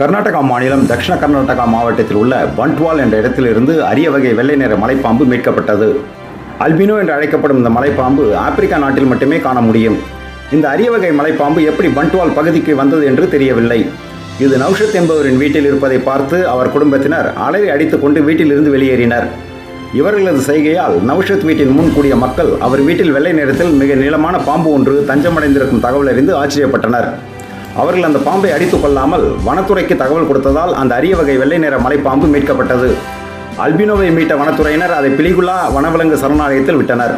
கர்நாடகா மாநிலம் தக்ஷண கர்நாடகா மாவட்டத்தில் உள்ள பண்ட்வால் என்ற இடத்திலிருந்து அரிய வகை வெள்ளை நிற மலைப்பாம்பு மீட்கப்பட்டது. அல்பினோ என்று அழைக்கப்படும் இந்த மலைப்பாம்பு ஆப்பிரிக்கா நாட்டில் மட்டுமே காண முடியும். இந்த அரிய வகை மலைப்பாம்பு எப்படி பண்ட்வால் பகுதிக்கு வந்தது என்று தெரியவில்லை. இது நௌஷத் என்பவரின் வீட்டில் இருப்பதை பார்த்து அவர் குடும்பத்தினர் அலறி அடித்துக்கொண்டு வீட்டிலிருந்து வெளியேறினர். இவர்களது செய்கையால் நௌஷத் வீட்டின் முன் கூடிய மக்கள் அவர் வீட்டில் வெள்ளை நிறத்தில் மிக நீளமான பாம்பு ஒன்று தஞ்சமடைந்திருக்கும் தகவல் அறிந்து ஆச்சரியப்பட்டனர். அவர்கள் அந்த பாம்பை அடித்துக் கொள்ளாமல் வனத்துறைக்கு தகவல் கொடுத்ததால் அந்த அரிய வகை வெள்ளை நிற மலைப்பாம்பு மீட்கப்பட்டது. அல்பினோவை மீட்ட வனத்துறையினர் அதை பிலிகுலா வனவிலங்கு சரணாலயத்தில் விட்டனர்.